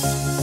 Bye.